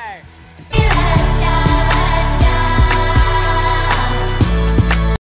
Bye.